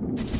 you